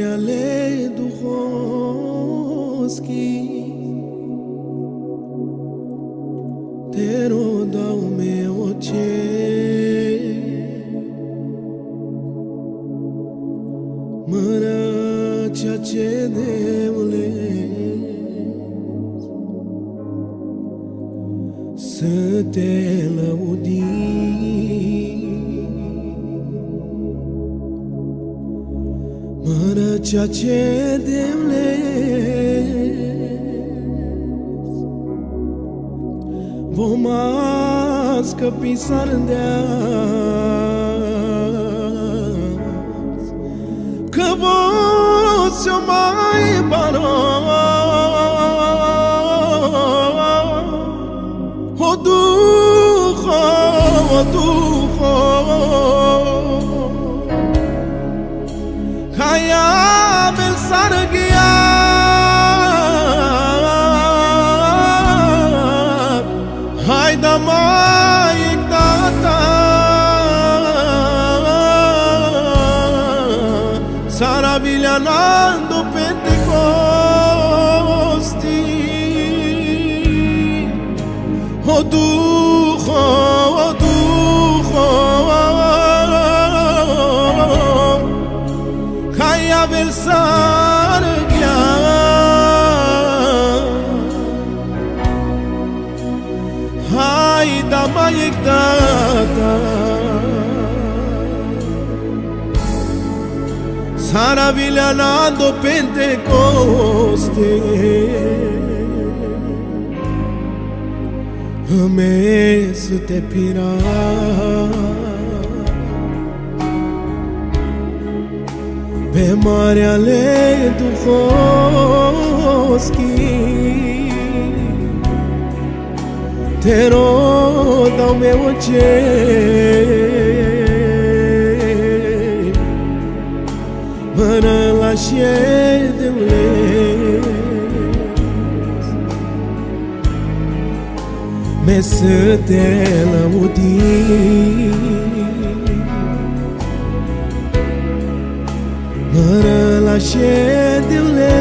Pe marea le duhovski Te rodau me oce Mără ceea ce ceea ce de Vom scăpi sardea Că voți o mai baron maravilha, nando pentecostal. Sara Viglianando Pentecoste. Îmi să te pira. Pe marea le duhovski Te rodau meu oce Mână la ședele Me să te lăudi Mără la ședele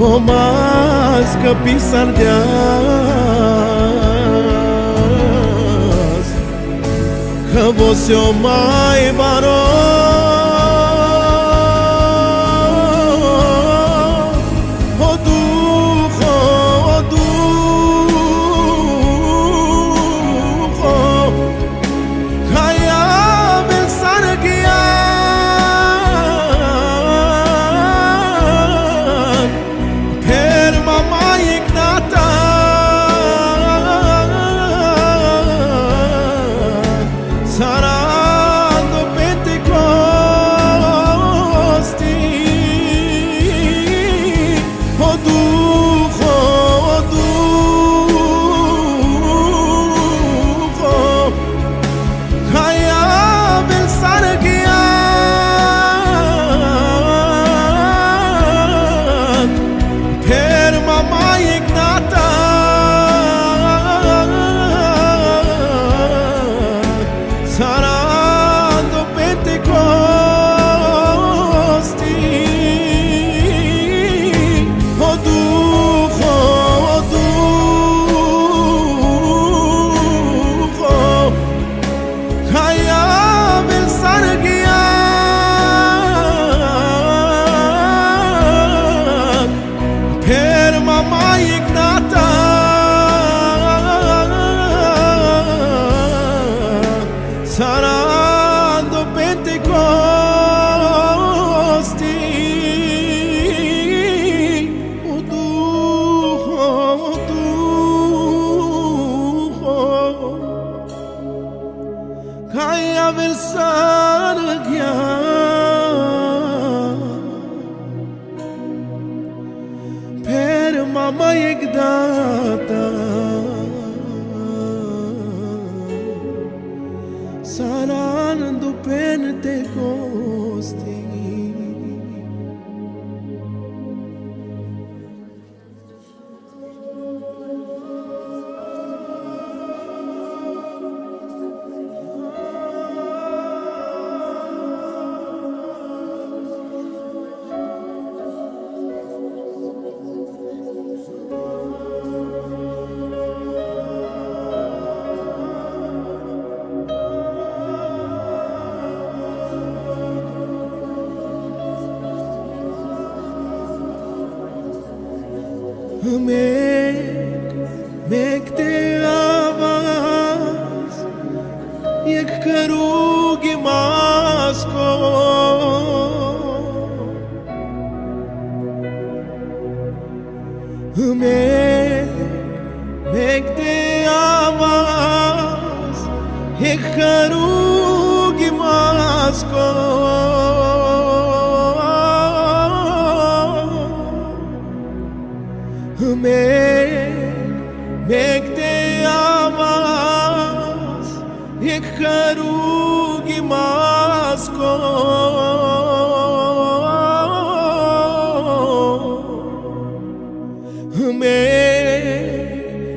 O mască pisardeas Că você o mai baron sarando Pentecoste o durro, o durro cai a versar per mama yegdata σαν να αν το παίρνετε κόστη Make the आवाज एक करूं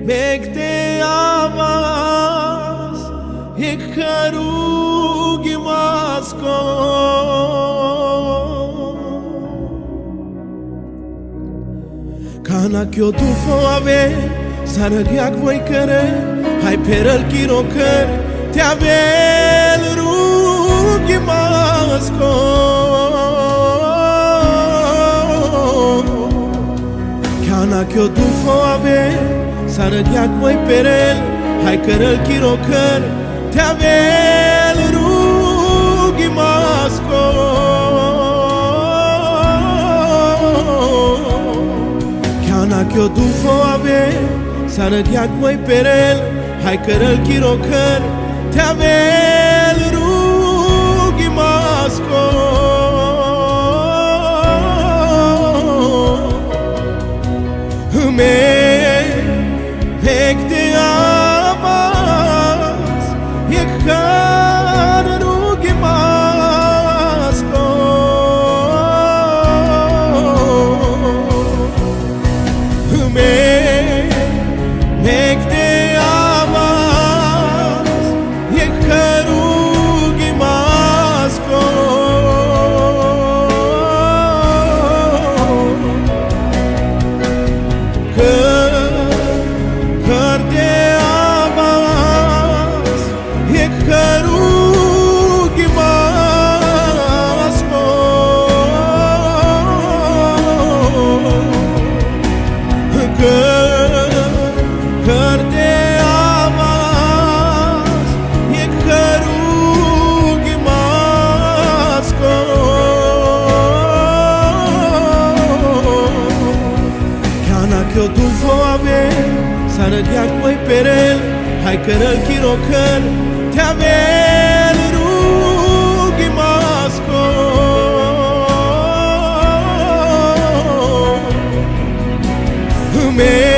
Mek, mek te amas Ek karugi masko Kana kjo tu fo ave Sarëgjak voj kërë Haj perël kiro kërë Te avel rrugi masko Kana kjo tu fo ave Sarëgjak voj perël Haj kërël kiro kërë Te avel rrugi masko Kana kjo du fo ave Sarët jak moj perel. Haj kërël kiro kër Te avel rrugi masko Me Kana kjo tu fo ave Sarët jak moj perel Haj kërël kiro kër Te avel rrugi masko Me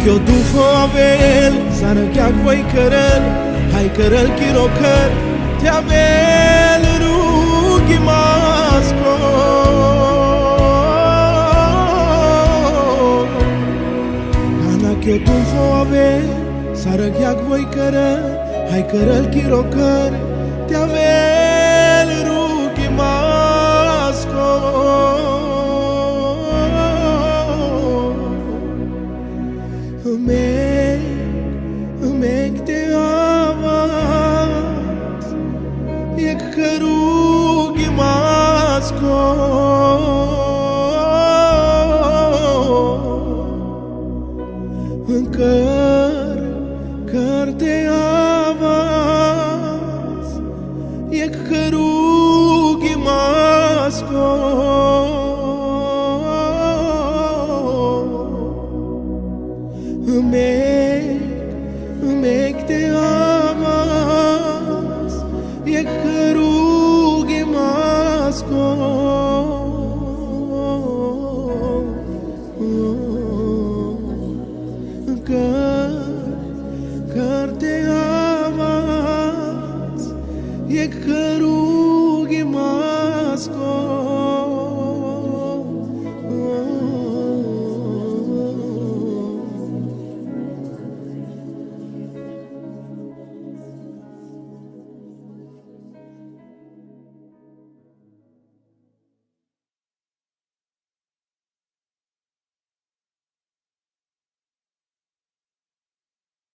Kana kjo du fo avel Sarë kjak voj kërël Haj kërël kiro kër Te avel rrugi masko que eu duhove, sarag jak voi kara, hai karal ki rokar, te ave